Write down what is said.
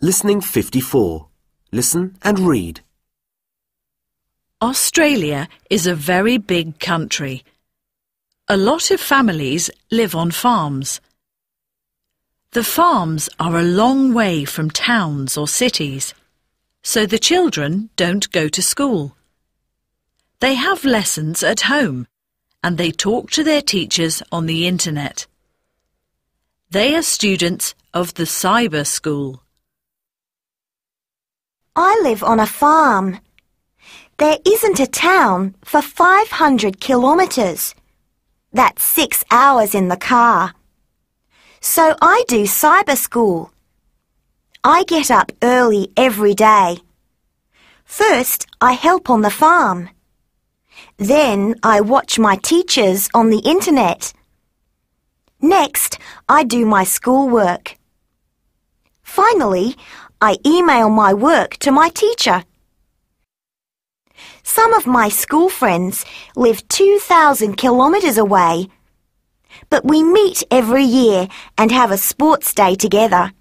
Listening 54. Listen and read. Australia is a very big country. A lot of families live on farms. The farms are a long way from towns or cities, so the children don't go to school. They have lessons at home and they talk to their teachers on the internet. They are students of the cyber school. I live on a farm. There isn't a town for 500 kilometres. That's six hours in the car. So I do cyber school. I get up early every day. First, I help on the farm. Then I watch my teachers on the internet. Next, I do my schoolwork. Finally, I email my work to my teacher. Some of my school friends live 2,000 kilometres away. But we meet every year and have a sports day together.